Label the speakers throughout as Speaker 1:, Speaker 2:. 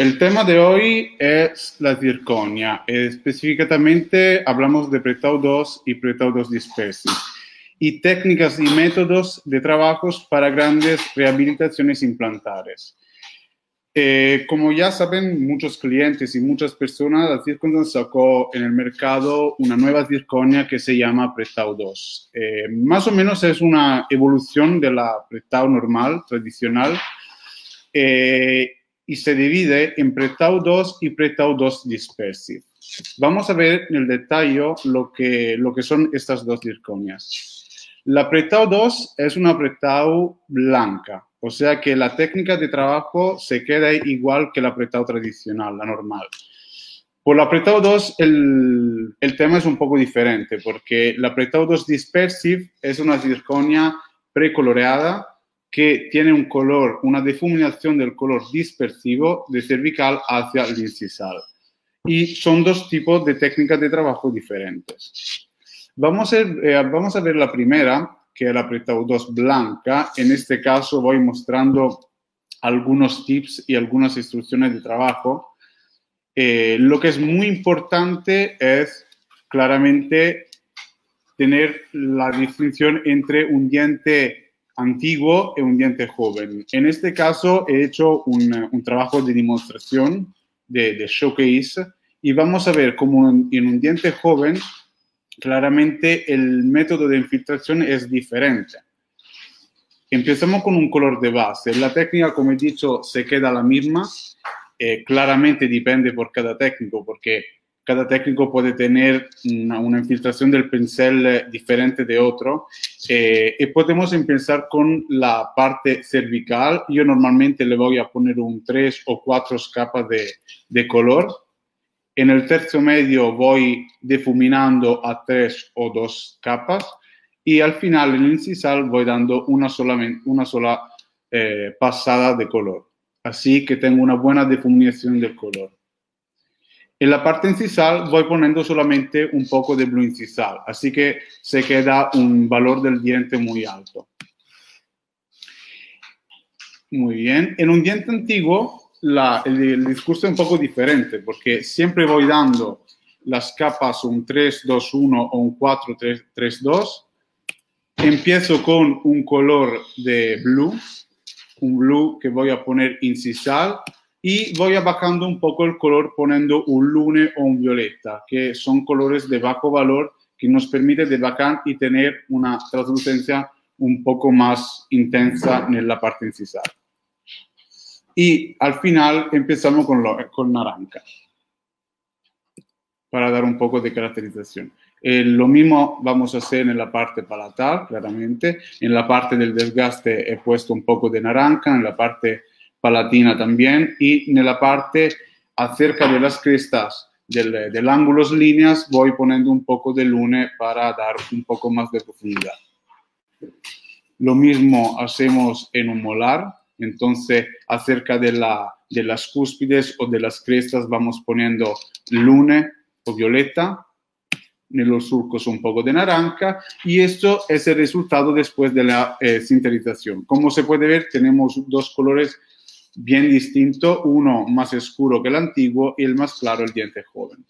Speaker 1: El tema de hoy es la zirconia. específicamente hablamos de pretau 2 y pretau 2 dispersos y técnicas y métodos de trabajos para grandes rehabilitaciones implantares. Eh, como ya saben muchos clientes y muchas personas, la Zircon sacó en el mercado una nueva zirconia que se llama Pretau 2. Eh, más o menos es una evolución de la Pretau normal, tradicional, eh, y se divide en Pretau 2 y Pretau 2 Dispersive. Vamos a ver en el detalle lo que, lo que son estas dos zirconias. La Pretau 2 es una Pretau blanca, o sea que la técnica de trabajo se queda igual que la Pretau tradicional, la normal. Por la Pretau 2 el, el, tema es un poco diferente porque la Pretau 2 Dispersive es una zirconia precoloreada que tiene un color, una difuminación del color dispersivo de cervical hacia el incisal. Y son dos tipos de técnicas de trabajo diferentes. Vamos a, eh, vamos a ver la primera, que es la Pretau 2 blanca. En este caso voy mostrando algunos tips y algunas instrucciones de trabajo. Eh, lo que es muy importante es claramente tener la distinción entre un diente antiguo y un diente joven. En este caso he hecho un, un trabajo de demostración, de, de, showcase, y vamos a ver cómo en, en, un diente joven claramente el método de infiltración es diferente. Empezamos con un color de base. La técnica, como he dicho, se queda la misma. Eh, claramente depende por cada técnico, porque cada técnico puede tener una, una infiltración del pincel diferente de otro. Eh, y podemos empezar con la parte cervical. Yo normalmente le voy a poner un 3 o 4 capas de, de color. En el tercio medio voy difuminando a 3 o 2 capas. Y al final, en el incisal, voy dando una sola, una sola eh, pasada de color. Así que tengo una buena difuminación del color. En la parte incisal voy poniendo solamente un poco de blue incisal, así que se queda un valor del diente muy alto. Muy bien. En un diente antiguo el, el, discurso es un poco diferente porque siempre voy dando las capas un 3, 2, 1 o un 4, 3, 3, 2. Empiezo con un color de blue, un blue que voy a poner incisal y voy bajando un poco el color poniendo un lune o un violeta, que son colores de bajo valor que nos permite de bajar y tener una translucencia un poco más intensa en la parte incisal. Y al final empezamos con, lo, con naranja, para dar un poco de caracterización. Eh, lo mismo vamos a hacer en la parte palatal, claramente. En la parte del desgaste he puesto un poco de naranja, en la parte palatina también y en la parte acerca de las crestas del, del ángulos líneas voy poniendo un poco de lune para dar un poco más de profundidad. Lo mismo hacemos en un molar, entonces acerca de, la, de las cúspides o de las crestas vamos poniendo lune o violeta, en los surcos un poco de naranja y esto es el resultado después de la eh, sintetización. Como se puede ver tenemos dos colores bien distinto, uno más oscuro que el antiguo y el más claro el diente joven.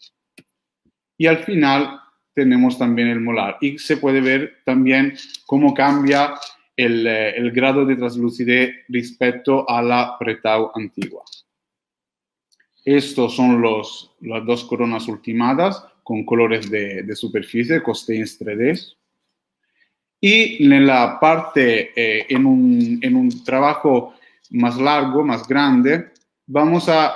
Speaker 1: Y al final tenemos también el molar y se puede ver también cómo cambia el, eh, grado de translucidez respecto a la pretau antigua. Estos son los, las dos coronas ultimadas con colores de, de superficie, Costains 3D. Y en la parte, eh, en, un, en un trabajo más largo, más grande, vamos a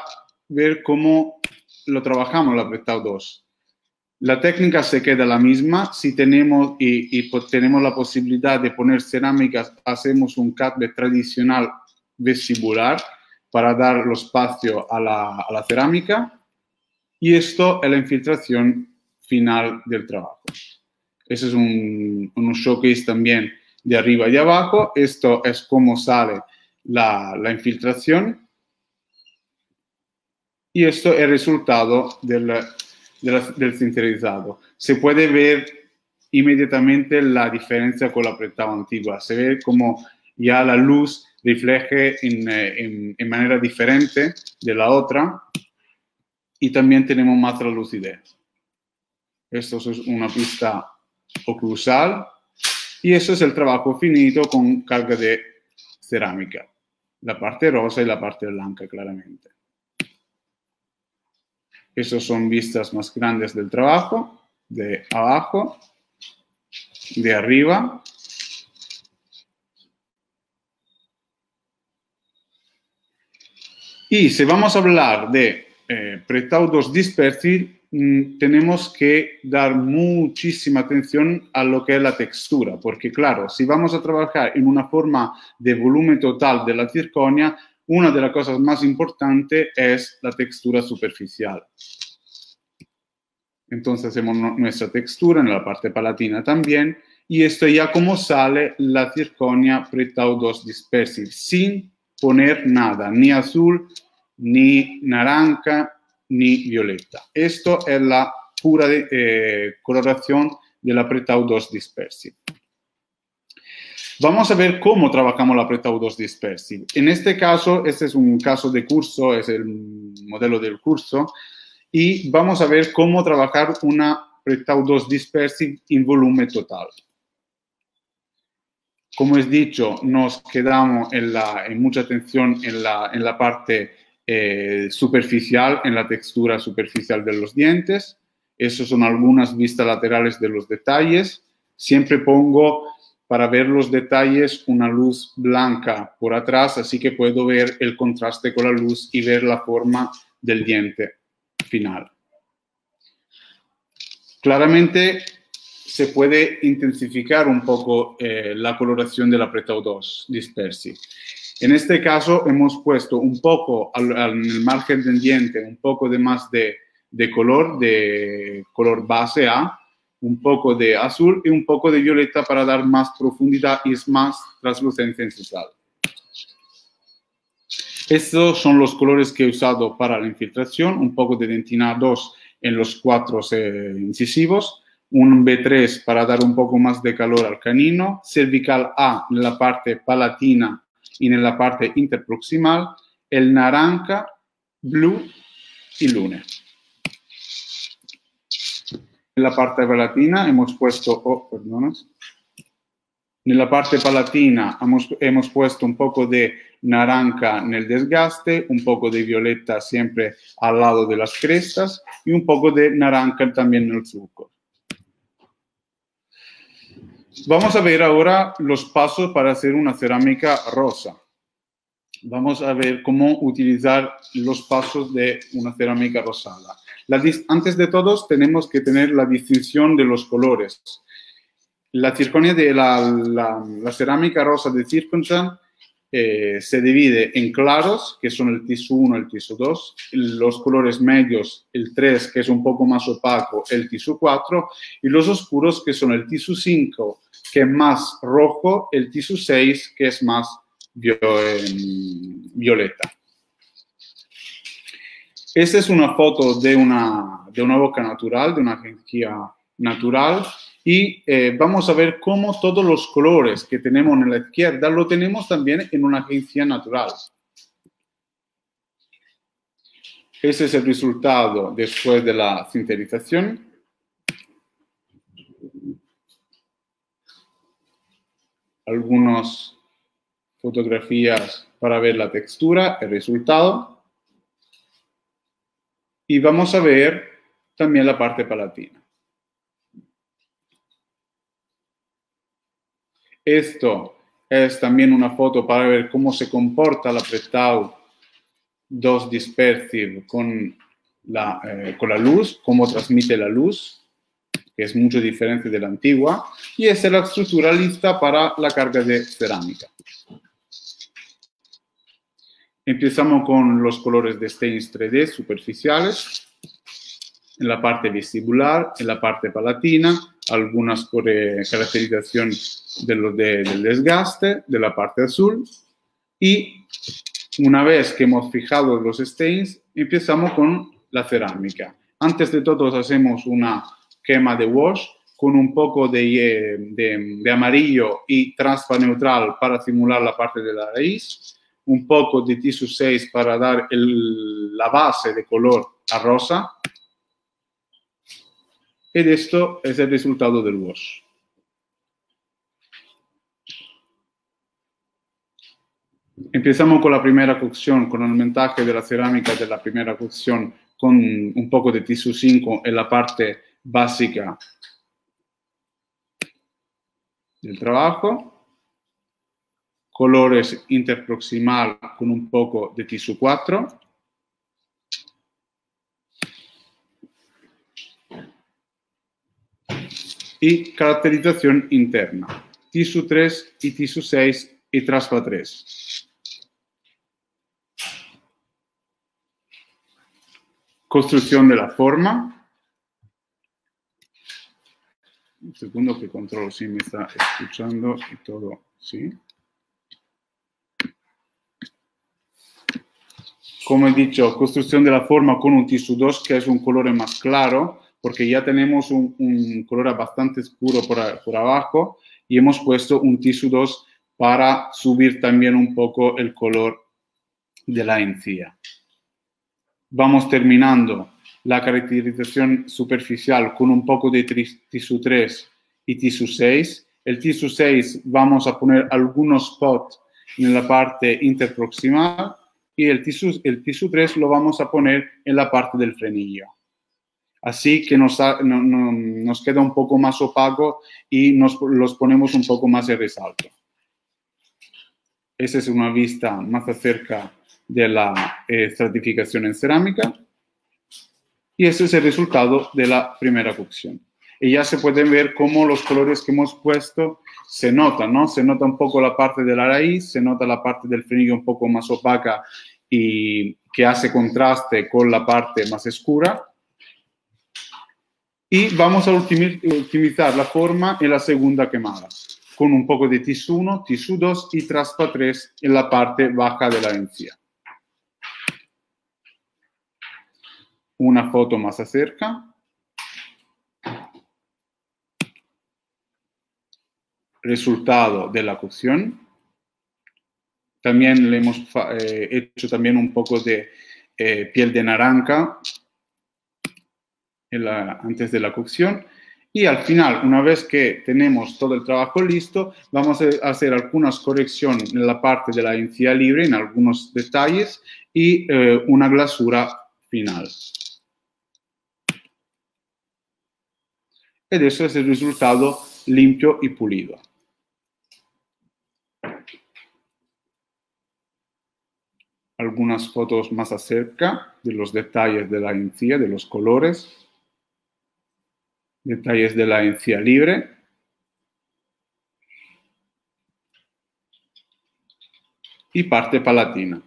Speaker 1: ver cómo lo trabajamos la apretado 2. La técnica se queda la misma. Si tenemos y, y tenemos la posibilidad de poner cerámicas, hacemos un cutback tradicional vestibular para dar lo espacio a la, a la cerámica. Y esto es la infiltración final del trabajo. Ese es un, un showcase también de arriba y abajo. Esto es cómo sale la, la infiltración y esto es el resultado del, del, del, sintetizado. Se puede ver inmediatamente la diferencia con la apretado antigua. Se ve como ya la luz refleje en, en manera diferente de la otra y también tenemos más lucidez. Esto es una pista oclusal y eso es el trabajo finito con carga de cerámica. La parte rosa y la parte blanca, claramente. Estas son vistas más grandes del trabajo, de abajo, de arriba. Y si vamos a hablar de eh, pretaudos dispersos, tenemos que dar muchísima atención a lo que es la textura, porque claro, si vamos a trabajar en una forma de volumen total de la circonia, una de las cosas más importantes es la textura superficial. Entonces hacemos nuestra textura en la parte palatina también, y esto ya como sale la circonia pretaudos dispersi, sin poner nada, ni azul, ni naranja, ni violeta. Esto es la pura eh, coloración de la pretaudos dispersi. Vamos a ver cómo trabajamos la pretaudos dispersi. En este caso, este es un caso de curso, es el modelo del curso, y vamos a ver cómo trabajar una pretaudos dispersi en volumen total. Como es dicho, nos quedamos en, la, en mucha atención en la, en la parte eh, superficial, en la textura superficial de los dientes. Esas son algunas vistas laterales de los detalles. Siempre pongo para ver los detalles una luz blanca por atrás, así que puedo ver el contraste con la luz y ver la forma del diente final. Claramente se puede intensificar un poco eh, la coloración de la Pretau 2 dispersi. En este caso hemos puesto un poco al, el margen del diente, un poco de más de, de, color, de color base A, un poco de azul y un poco de violeta para dar más profundidad y más translucencia en su sal. Estos son los colores que he usado para la infiltración, un poco de dentina 2 en los cuatro eh, incisivos, un B3 para dar un poco más de calor al canino, cervical A en la parte palatina y en la parte interproximal, el naranja, blue y lune. En la parte palatina hemos puesto, oh, en la parte palatina hemos, hemos puesto un poco de naranja en el desgaste, un poco de violeta siempre al lado de las crestas y un poco de naranja también en el surco. Vamos a ver ahora los pasos para hacer una cerámica rosa. Vamos a ver cómo utilizar los pasos de una cerámica rosada. antes de todos, tenemos que tener la distinción de los colores. La cerámica rosa de Circonchan eh, se divide en claros, que son el TISU 1 y el TISU 2, los colores medios, el 3, que es un poco más opaco, el TISU 4, y los oscuros, que son el TISU 5, que es más rojo, el TISU 6, que es más violeta. Esta es una foto de una, de una boca natural, de una agencia natural, y eh, vamos a ver cómo todos los colores que tenemos en la izquierda lo tenemos también en una agencia natural. Ese es el resultado después de la sinterización. Algunas fotografías para ver la textura, el resultado. Y vamos a ver también la parte palatina. Esto es también una foto para ver cómo se comporta la Pretau 2 Dispersive con la, eh, con la luz, cómo transmite la luz que es mucho diferente de la antigua, y es la estructura lista para la carga de cerámica. Empezamos con los colores de stains 3D superficiales, en la parte vestibular, en la parte palatina, algunas caracterizaciones de lo del desgaste, de la parte azul, y una vez que hemos fijado los stains, empezamos con la cerámica. Antes de todo hacemos una quema de wash con un poco de, de, amarillo y transpa neutral para simular la parte de la raíz, un poco de Tisu 6 para dar la base de color a rosa. Y esto es el resultado del wash. Empezamos con la primera cocción, con el montaje de la cerámica de la primera cocción con un poco de Tisu 5 en la parte básica del trabajo. Colores interproximal con un poco de Tisu 4. Y caracterización interna. Tisu 3 y Tisu 6 y Traspa 3. Construcción de la forma. Un segundo que controlo si me está escuchando y todo, ¿sí? Como he dicho, construcción de la forma con un tisu 2, que es un color más claro, porque ya tenemos un, color bastante oscuro por, por, abajo y hemos puesto un tisu 2 para subir también un poco el color de la encía vamos terminando la caracterización superficial con un poco de tisu 3 y tisu 6. El tisu 6 vamos a poner algunos spots en la parte interproximal y el tisu, el 3 lo vamos a poner en la parte del frenillo. Así que nos, nos queda un poco más opaco y nos los ponemos un poco más de resalto. Esa es una vista más acerca de la eh, estratificación en cerámica. Y ese es el resultado de la primera cocción. Y ya se pueden ver cómo los colores que hemos puesto se notan, ¿no? Se nota un poco la parte de la raíz, se nota la parte del frenillo un poco más opaca y que hace contraste con la parte más oscura. Y vamos a optimizar la forma en la segunda quemada, con un poco de tisu 1, tisu 2 y traspa 3 en la parte baja de la encía. Una foto más acerca. Resultado de la cocción. También le hemos eh, hecho también un poco de eh, piel de naranja antes de la cocción. Y al final, una vez que tenemos todo el trabajo listo, vamos a hacer algunas correcciones en la parte de la encía libre, en algunos detalles, y eh, una glasura final. Ed eso es el resultado limpio y pulido. Algunas fotos más acerca de los detalles de la encía, de los colores, detalles de la encía libre. Y parte palatina.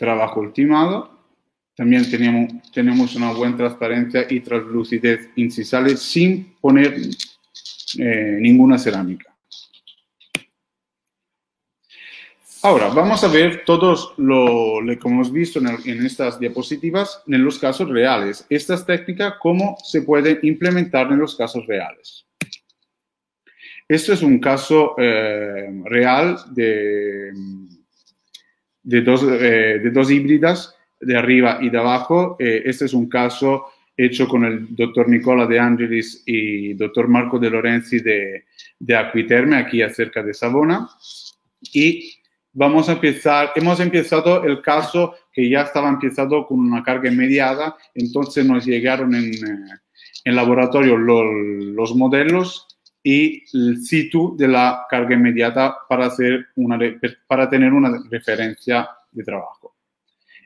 Speaker 1: Trabajo ultimado. También tenemos, tenemos una buena transparencia y translucidez incisales sin poner eh, ninguna cerámica. Ahora, vamos a ver todos lo, que hemos visto en, estas diapositivas en los casos reales. Estas técnicas, cómo se pueden implementar en los casos reales. Esto es un caso eh, real de, de dos, eh, de dos híbridas, de arriba y de abajo. Eh, este es un caso hecho con el doctor Nicola De Angelis y doctor Marco De Lorenzi de, de Aquiterme, aquí acerca de Savona. Y vamos a empezar, hemos empezado el caso que ya estaba empezado con una carga inmediata, entonces nos llegaron en, eh, en laboratorio los modelos y el situ de la carga inmediata para, hacer una, para tener una referencia de trabajo.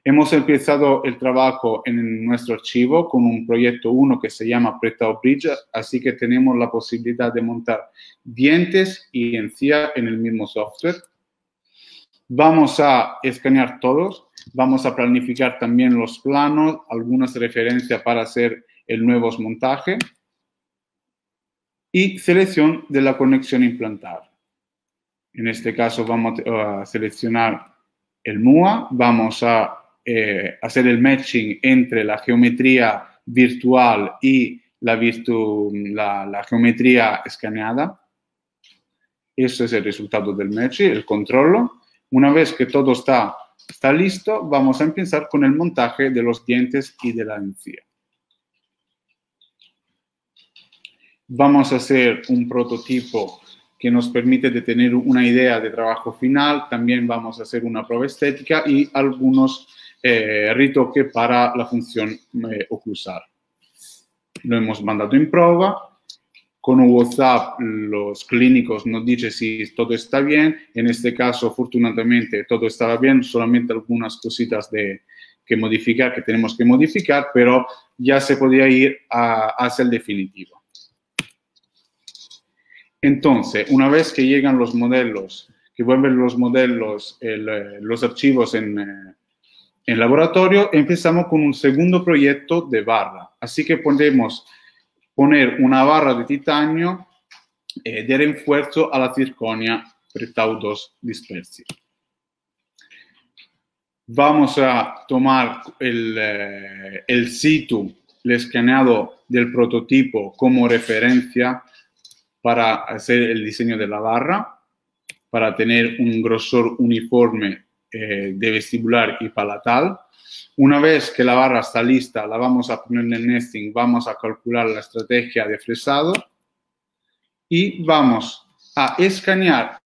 Speaker 1: Hemos empezado el trabajo en nuestro archivo con un proyecto 1 que se llama Pretao Bridge, así que tenemos la posibilidad de montar dientes y encía en el mismo software. Vamos a escanear todos, vamos a planificar también los planos, algunas referencias para hacer el nuevo montaje y selección de la conexión implantada. En este caso vamos a seleccionar el MUA, vamos a eh, hacer el matching entre la geometría virtual y la, geometría escaneada. Eso es el resultado del matching, el control. Una vez que todo está listo, vamos a empezar con el montaje de los dientes y de la encía. Vamos a hacer un prototipo que nos permite de tener una idea de trabajo final. También vamos a hacer una prueba estética y algunos eh, retoques para la función eh. Lo hemos mandado en prueba. Con WhatsApp los clínicos nos dicen si todo está bien. En este caso, afortunadamente, todo estaba bien, solamente algunas cositas de, que modificar, que tenemos que modificar, pero ya se podía ir hacia el definitivo. Entonces, una vez que llegan los modelos, que vuelven los modelos, eh, los archivos en, eh, en laboratorio, empezamos con un segundo proyecto de barra. Así que podemos poner una barra de titanio eh, de refuerzo a la circonia pretaudos dispersi. Vamos a tomar el, el situ, el escaneado del prototipo como referencia para hacer el diseño de la barra, para tener un grosor uniforme eh, de vestibular y palatal. Una vez que la barra está lista, la vamos a poner en el nesting, vamos a calcular la estrategia de fresado y vamos a escanear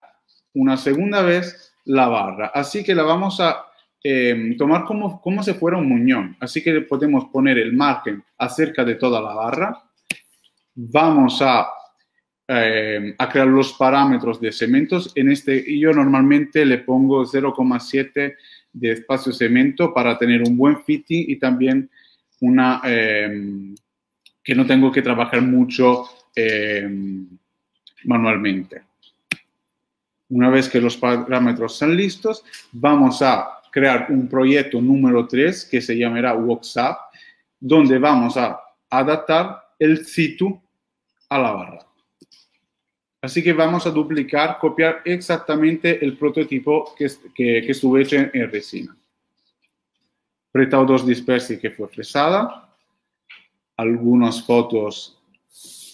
Speaker 1: una segunda vez la barra. Así que la vamos a eh, tomar como, como si fuera un muñón. Así que podemos poner el margen acerca de toda la barra. Vamos a eh, a crear los parámetros de cementos. En este yo normalmente le pongo 0,7 de espacio cemento para tener un buen fitting y también una eh, que no tengo que trabajar mucho eh, manualmente. Una vez que los parámetros están listos, vamos a crear un proyecto número 3 que se llamará WhatsApp, donde vamos a adaptar el situ a la barra. Así que vamos a duplicar, copiar exactamente el prototipo que, que, estuvo hecho en, resina. Pretau 2 dispersi que fue fresada, algunas fotos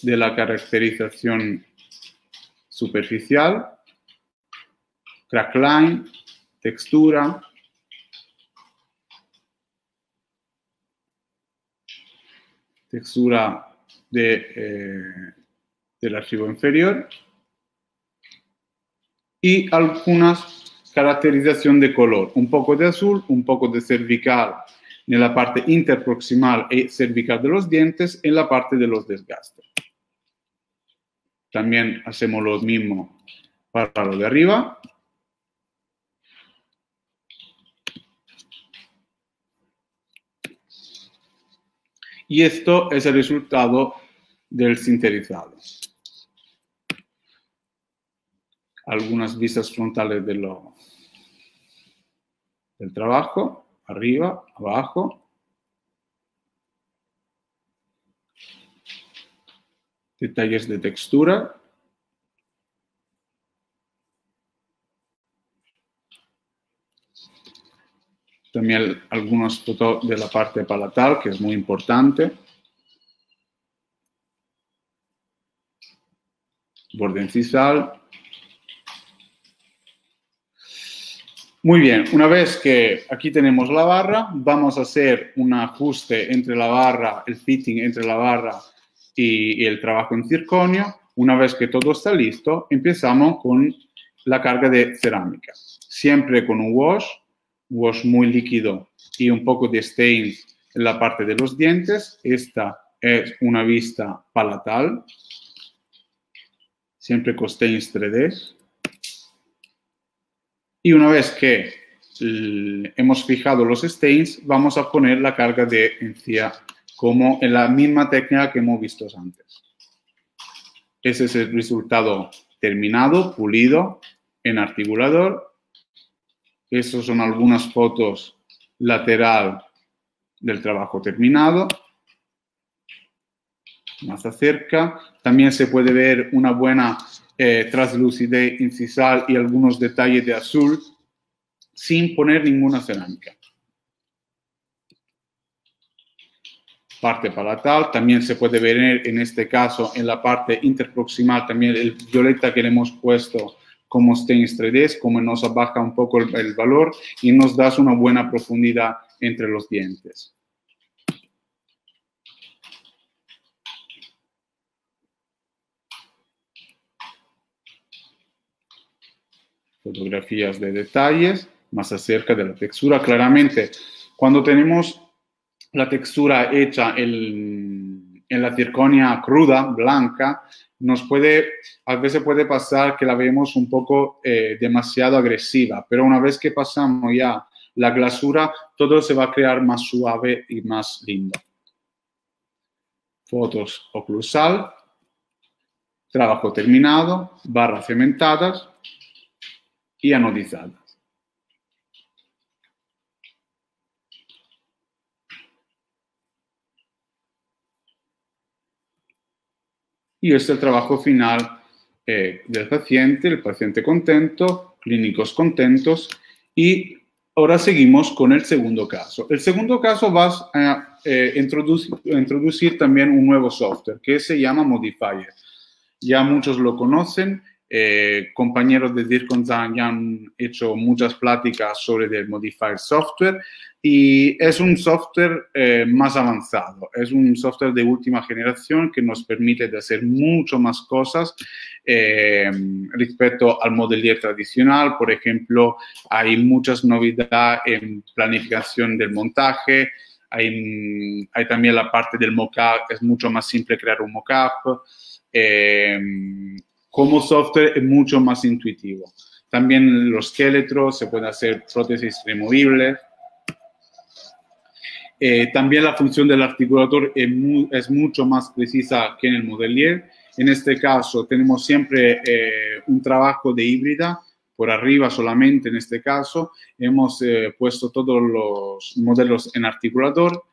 Speaker 1: de la caracterización superficial, crackline, textura, textura de eh, del archivo inferior y algunas caracterización de color, un poco de azul, un poco de cervical en la parte interproximal y cervical de los dientes, en la parte de los desgastes. También hacemos lo mismo para lo de arriba. Y esto es el resultado del sinterizado. Algunas vistas frontales de del trabajo, arriba, abajo. Detalles de textura. También algunas fotos de la parte palatal, que es muy importante. Borde incisal, Muy bien, una vez que aquí tenemos la barra, vamos a hacer un ajuste entre la barra, el fitting entre la barra y, el trabajo en circonio. Una vez que todo está listo, empezamos con la carga de cerámica. Siempre con un wash, wash muy líquido y un poco de stains en la parte de los dientes. Esta es una vista palatal, siempre con stains 3D. Y una vez que hemos fijado los stains, vamos a poner la carga de encía como en la misma técnica que hemos visto antes. Ese es el resultado terminado, pulido, en articulador. Estas son algunas fotos lateral del trabajo terminado. Más acerca. También se puede ver una buena eh, incisal y algunos detalles de azul sin poner ninguna cerámica. Parte palatal, también se puede ver en este caso en la parte interproximal también el violeta que le hemos puesto como stains 3D, como nos abaja un poco el, el valor y nos da una buena profundidad entre los dientes. Fotografías de detalles más acerca de la textura. Claramente, cuando tenemos la textura hecha en, en la circonia cruda, blanca, nos puede, a veces puede pasar que la vemos un poco eh, demasiado agresiva, pero una vez que pasamos ya la glasura, todo se va a crear más suave y más lindo. Fotos oclusal, trabajo terminado, barras cementadas y anodizadas. Y este es el trabajo final eh, del paciente, el paciente contento, clínicos contentos y ahora seguimos con el segundo caso. El segundo caso va a eh, introducir, introducir también un nuevo software que se llama Modifier. Ya muchos lo conocen, eh, compañeros de DIRCONZAN ya han hecho muchas pláticas sobre el Modifier Software y es un software eh, más avanzado, es un software de última generación que nos permite de hacer mucho más cosas eh, respecto al modelier tradicional. Por ejemplo, hay muchas novedades en planificación del montaje, hay, hay también la parte del mockup, es mucho más simple crear un mockup. Eh, como software es mucho más intuitivo. También los esqueletos, se pueden hacer prótesis removibles. Eh, también la función del articulador es, mucho más precisa que en el modelier. En este caso tenemos siempre eh, un trabajo de híbrida, por arriba solamente en este caso. Hemos eh, puesto todos los modelos en articulador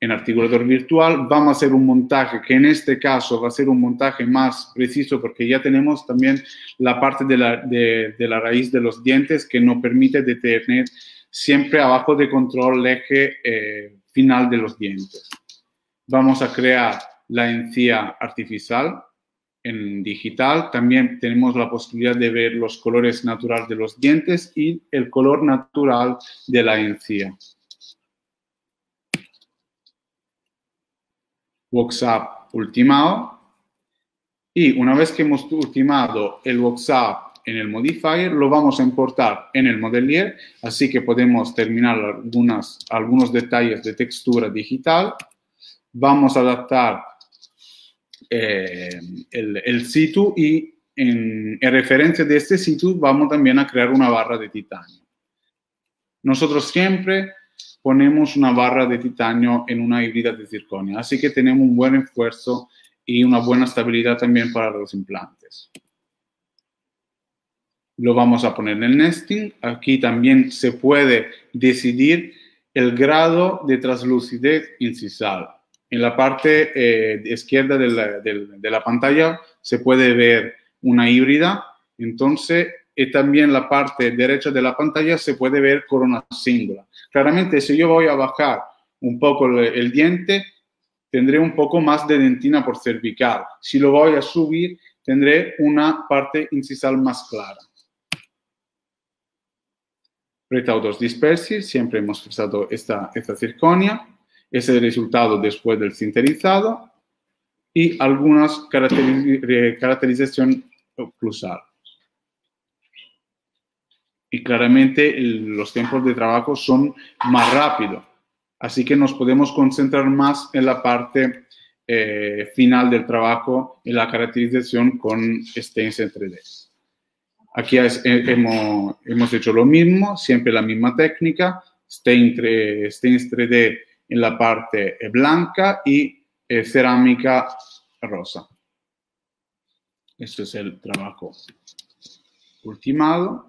Speaker 1: en articulador virtual. Vamos a hacer un montaje que en este caso va a ser un montaje más preciso porque ya tenemos también la parte de la, de, la raíz de los dientes que nos permite detener siempre abajo de control el eje eh, final de los dientes. Vamos a crear la encía artificial en digital. También tenemos la posibilidad de ver los colores naturales de los dientes y el color natural de la encía. WhatsApp ultimado. Y una vez que hemos ultimado el WhatsApp en el modifier, lo vamos a importar en el modelier, así que podemos terminar algunas, algunos detalles de textura digital. Vamos a adaptar eh, el, el situ y en, en, referencia de este situ vamos también a crear una barra de titanio. Nosotros siempre ponemos una barra de titanio en una híbrida de circonio. Así que tenemos un buen esfuerzo y una buena estabilidad también para los implantes. Lo vamos a poner en el nesting. Aquí también se puede decidir el grado de translucidez incisal. En la parte eh, izquierda de la, pantalla se puede ver una híbrida. Entonces, y también la parte derecha de la pantalla se puede ver corona singular. Claramente, si yo voy a bajar un poco el, diente, tendré un poco más de dentina por cervical. Si lo voy a subir, tendré una parte incisal más clara. Retaudos dispersis, siempre hemos usado esta, esta circonia. Es el resultado después del sinterizado. Y algunas caracterización oclusal y claramente los tiempos de trabajo son más rápidos. Así que nos podemos concentrar más en la parte eh, final del trabajo, en la caracterización con Stencil 3D. Aquí eh, hemos, hemos, hecho lo mismo, siempre la misma técnica, Stencil 3D en la parte blanca y eh, cerámica rosa. Este es el trabajo ultimado.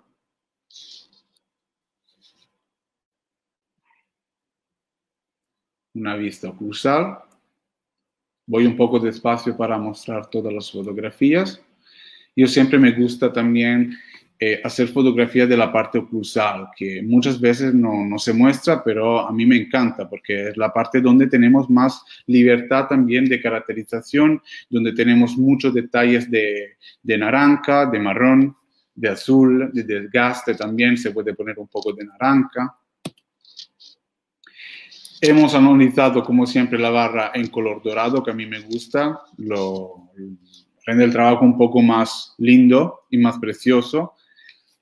Speaker 1: Una vista oclusal. Voy un poco despacio para mostrar todas las fotografías. Yo siempre me gusta también eh, hacer fotografía de la parte oclusal, que muchas veces no, no, se muestra, pero a mí me encanta porque es la parte donde tenemos más libertad también de caracterización, donde tenemos muchos detalles de, de naranja, de marrón, de azul, de desgaste también, se puede poner un poco de naranja. Hemos analizado, como siempre, la barra en color dorado, que a mí me gusta, lo, rende el trabajo un poco más lindo y más precioso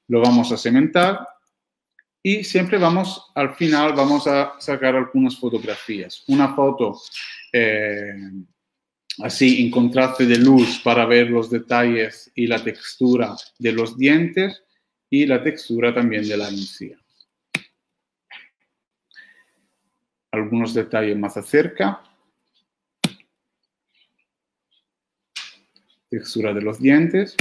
Speaker 1: lo vamos a cementar y siempre vamos, al final vamos a sacar algunas fotografías. Una foto eh, así en contraste de luz para ver los detalles y la textura de los dientes y la textura también de la encía. Algunos detalles más acerca. Textura de los dientes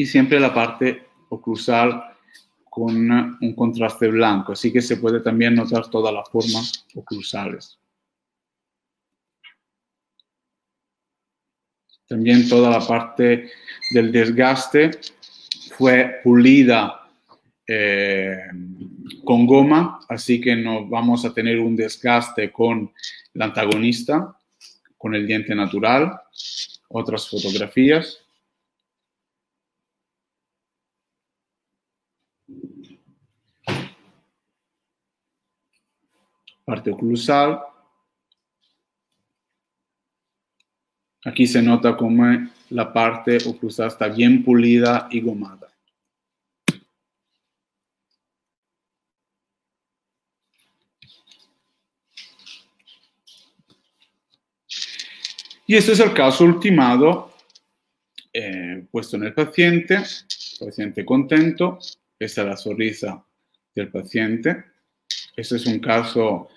Speaker 1: y siempre la parte oclusal con un contraste blanco, así que se puede también notar todas las formas oclusales. También toda la parte del desgaste fue pulida eh, con goma, así que no vamos a tener un desgaste con el antagonista, con el diente natural. Otras fotografías. parte oclusal. Aquí se nota como la parte oclusal está bien pulida y gomada. Y este es el caso ultimado eh, puesto en el paciente, paciente contento, esta es la sonrisa del paciente. Este es un caso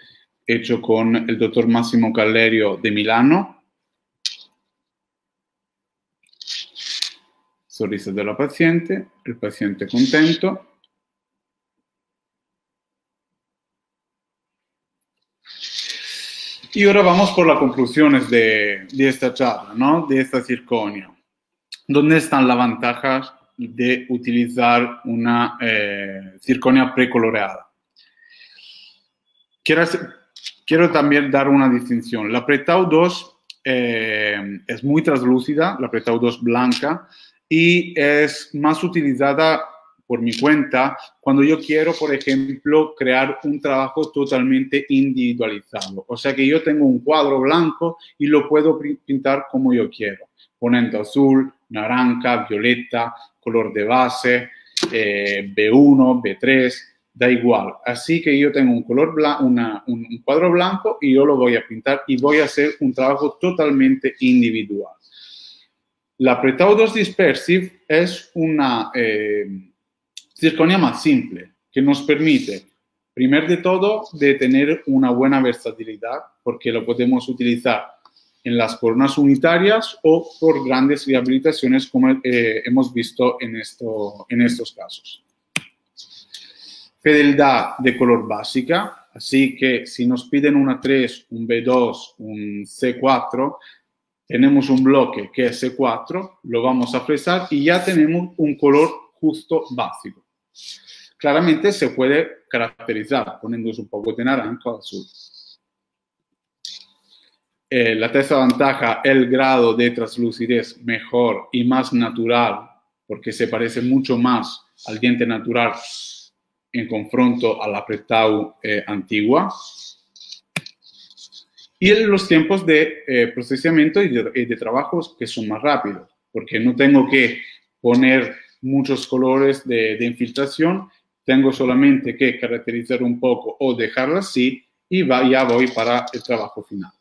Speaker 1: hecho con el doctor Massimo Callerio de Milano. Sonrisa de la paciente, el paciente contento. Y ahora vamos por las conclusiones de, esta charla, ¿no? de esta circonia. ¿Dónde están las ventajas de utilizar una eh, circonia precoloreada? Quiero, quiero también dar una distinción. La Pretau 2 eh, es muy translúcida, la Pretau 2 blanca, y es más utilizada por mi cuenta cuando yo quiero, por ejemplo, crear un trabajo totalmente individualizado. O sea que yo tengo un cuadro blanco y lo puedo pintar como yo quiero, poniendo azul, naranja, violeta, color de base, B1, eh, B3, da igual. Así que yo tengo un color blanco, un cuadro blanco y yo lo voy a pintar y voy a hacer un trabajo totalmente individual. La Pretau 2 Dispersive es una eh, circonia más simple que nos permite, primero de todo, de tener una buena versatilidad porque lo podemos utilizar en las coronas unitarias o por grandes rehabilitaciones como eh, hemos visto en, esto, en estos casos fidelidad de color básica, así que si nos piden una 3, un B2, un C4, tenemos un bloque que es C4, lo vamos a fresar y ya tenemos un color justo básico. Claramente se puede caracterizar poniéndose un poco de naranja azul. Eh, la tercera ventaja, el grado de translucidez mejor y más natural, porque se parece mucho más al diente natural en confronto a la Pretau eh, antigua. Y los tiempos de eh, procesamiento y de, trabajos que son más rápidos, porque no tengo que poner muchos colores de, infiltración, tengo solamente que caracterizar un poco o dejarlo así y va, ya voy para el trabajo final.